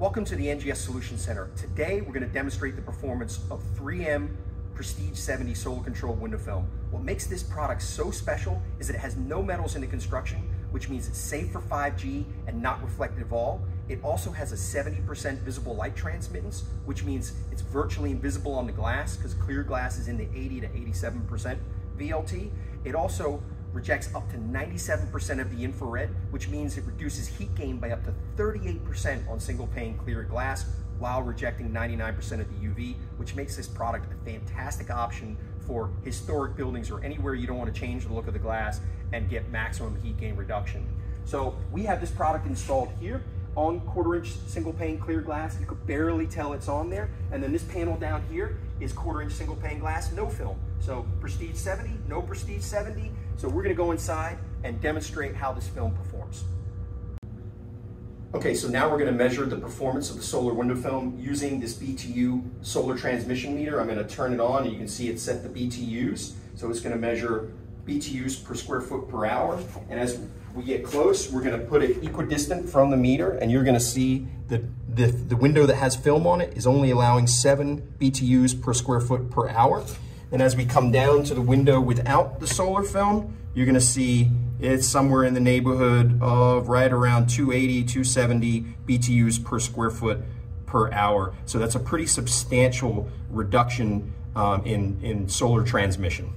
Welcome to the NGS Solution Center. Today we're going to demonstrate the performance of 3M Prestige 70 solar control window film. What makes this product so special is that it has no metals in the construction, which means it's safe for 5G and not reflective at all. It also has a 70% visible light transmittance, which means it's virtually invisible on the glass because clear glass is in the 80 to 87% VLT. It also rejects up to 97% of the infrared, which means it reduces heat gain by up to 38% on single pane clear glass while rejecting 99% of the UV, which makes this product a fantastic option for historic buildings or anywhere you don't want to change the look of the glass and get maximum heat gain reduction. So we have this product installed here on quarter inch single pane clear glass. You could barely tell it's on there. And then this panel down here is quarter inch single pane glass, no film. So Prestige 70, no Prestige 70. So we're gonna go inside and demonstrate how this film performs. Okay, so now we're gonna measure the performance of the solar window film using this BTU solar transmission meter. I'm gonna turn it on and you can see it set the BTUs. So it's gonna measure BTUs per square foot per hour. And as we get close, we're gonna put it equidistant from the meter and you're gonna see that the, the window that has film on it is only allowing seven BTUs per square foot per hour. And as we come down to the window without the solar film, you're gonna see it's somewhere in the neighborhood of right around 280, 270 BTUs per square foot per hour. So that's a pretty substantial reduction um, in, in solar transmission.